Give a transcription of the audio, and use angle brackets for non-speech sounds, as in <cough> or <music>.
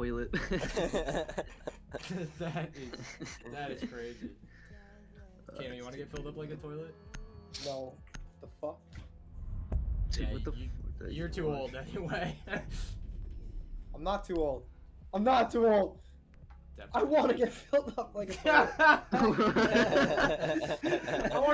toilet. <laughs> that is that is crazy. Cam, you want to get filled up like a toilet? No. The fuck? Dude, Yeah, the you, you're too old anyway. <laughs> I'm not too old. I'm not too old. I want to get filled up like a <laughs> toilet.